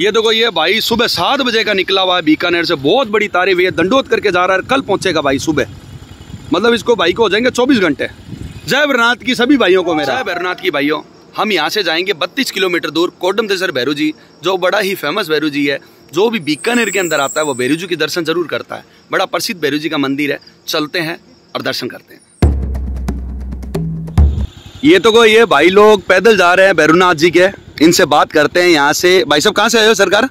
ये देखो ये भाई सुबह सात बजे का निकला हुआ है बीकानेर से। बहुत बड़ी तारीफ़ है। दंडोत करके जा रहा है कल पहुंचेगा भाई सुबह। मतलब इसको भाई को हो जाएँगे चौबीस घंटे। जय भरनाथ की सभी भाइयों को मेरा। जय भरनाथ की भाइयों। हम यहाँ से जाएँगे बत्तीस किलोमीटर दूर कोडम देसर भैरू जी जो बड़ा ही फ़ेमस भैरू जी है। जो भी बीकानेर के अंदर आता है वो भैरू जी के दर्शन ज़रूर करता है। बड़ा प्रसिद्ध भैरू जी का मंदिर है। चलते हैं और दर्शन करते हैं। ये तो को ये भाई लोग पैदल जा रहे हैं भैरूनाथ जी के। इनसे बात करते हैं यहाँ से। भाई साहब कहाँ से आए हो सरकार?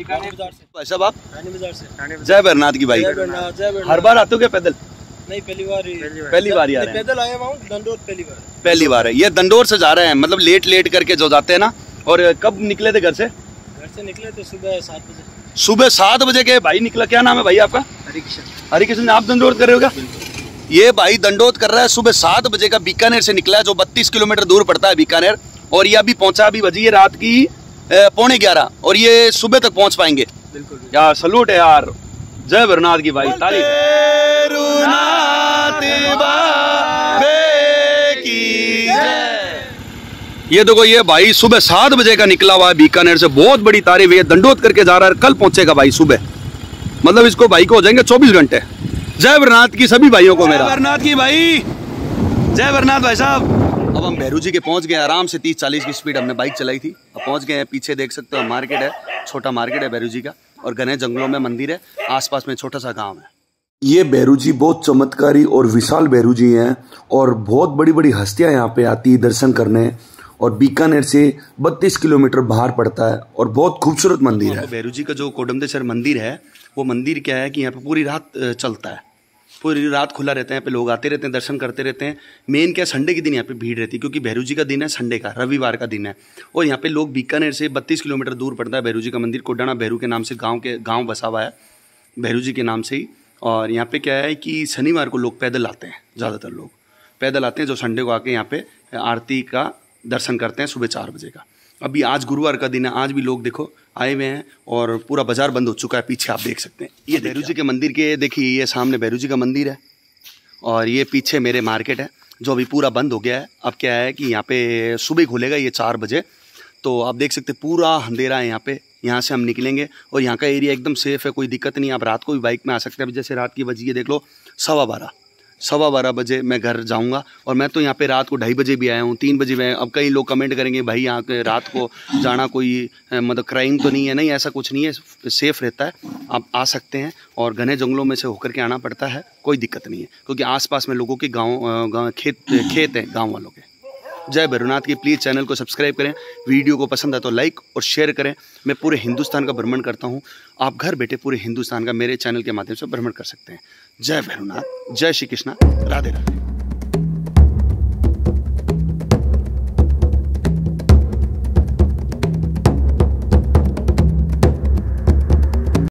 भाई साहब आप? जय भैरनाथ की भाई। हर बार आते हो क्या पैदल? नहीं पहली बार ही। पहली बार। ही आ रहे हैं। पैदल आया हूँ दंडोत पहली बार। पहली बार है। ये दंडोर से जा रहे हैं मतलब लेट लेट करके जो जाते हैं ना। और कब निकले थे घर से? घर से निकले थे सुबह सात बजे। सुबह सात बजे के। भाई निकला क्या नाम है भाई आपका? हरी किशन हरी कृष्ण आप दंडोत कर रहे हो क्या? ये भाई दंडोत कर रहा है सुबह सात बजे का बीकानेर से निकला है जो बत्तीस किलोमीटर दूर पड़ता है बीकानेर। और ये अभी पहुँचा अभी बजी है रात की पौने ग्यारह और ये सुबह तक पहुँच पाएँगे। बिल्कुल यार सलूट है यार। जय भरनाथ की भाई ताली। ये देखो ये भाई सुबह सात बजे का निकला हुआ है बीकानेर से। बहुत बड़ी तारीफ़ है दंडोत करके जा रहा है कल पहुंचेगा भाई सुबह। मतलब इसको भाई को हो जाएँगे चौबीस घंटे। जय भरनाथ की सभी भाइयों को मेरा। भरनाथ की भाई। जय भरनाथ भाई साहब। अब हम भैरू जी के पहुँच गए आराम से तीस चालीस की स्पीड हमने बाइक चलाई थी। अब पहुँच गए हैं। पीछे देख सकते हो मार्केट है छोटा मार्केट है भैरू जी का और घने जंगलों में मंदिर है। आसपास में छोटा सा गाँव है। ये बैरू जी बहुत चमत्कारी और विशाल बैरू जी हैं और बहुत बड़ी बड़ी हस्तियाँ यहाँ पे आती है दर्शन करने और बीकानेर से 32 किलोमीटर बाहर पड़ता है और बहुत खूबसूरत मंदिर है। भैरू जी का जो कोडमदेश्वर मंदिर है वो मंदिर क्या है कि यहाँ पे पूरी रात चलता है। पूरी रात खुला रहता है, यहाँ पे लोग आते रहते हैं, दर्शन करते रहते हैं। मेन क्या संडे के दिन यहाँ पे भीड़ रहती है, क्योंकि भैरू जी का दिन है संडे का, रविवार का दिन है। और यहाँ पे लोग बीकानेर से बत्तीस किलोमीटर दूर पड़ता है भैरू जी का मंदिर कोडाना भैरू के नाम से गाँव के, गाँव बसा हुआ है भैरू जी के नाम से ही। और यहाँ पे क्या है कि शनिवार को लोग पैदल आते हैं, ज़्यादातर लोग। पैदल आते हैं, जो संडे को आके यहाँ पे आरती का दर्शन करते हैं सुबह चार बजे का। अभी आज गुरुवार का दिन है, आज भी लोग देखो आए हुए हैं और पूरा बाज़ार बंद हो चुका है पीछे आप देख सकते हैं। ये भैरू जी के मंदिर के देखिए ये सामने भैरू जी का मंदिर है और ये पीछे मेरे मार्केट है जो अभी पूरा बंद हो गया है। अब क्या है कि यहाँ पे सुबह खुलेगा ये चार बजे तो आप देख सकते हैं पूरा अंधेरा है यहाँ पे। यहाँ से हम निकलेंगे और यहाँ का एरिया एकदम सेफ़ है कोई दिक्कत नहीं। आप रात को भी बाइक में आ सकते हैं। अभी जैसे रात की बजी है देख लो सवा बारह। सवा बारह बजे मैं घर जाऊँगा। और मैं तो यहाँ पे रात को ढाई बजे भी आया हूँ, तीन बजे मैं, अब कई लोग कमेंट करेंगे, भाई, यहाँ रात को जाना कोई मतलब क्राइम तो नहीं है, नहीं, ऐसा कुछ नहीं है सेफ़ रहता है, आप आ सकते हैं और घने जंगलों में से होकर के आना पड़ता है, कोई दिक्कत नहीं है, क्योंकि आसपास में लोगों के गाँव- खेत खेत हैं, गाँव वालों के। जय भैरुनाथ की प्लीज़ चैनल को सब्सक्राइब करें, वीडियो को पसंद आए तो लाइक और शेयर करें। मैं पूरे हिंदुस्तान का भ्रमण करता हूँ। आप घर बैठे पूरे हिंदुस्तान का मेरे चैनल के माध्यम से भ्रमण कर सकते हैं। जय भैरवनाथ, जय श्री कृष्णा, राधे राधे।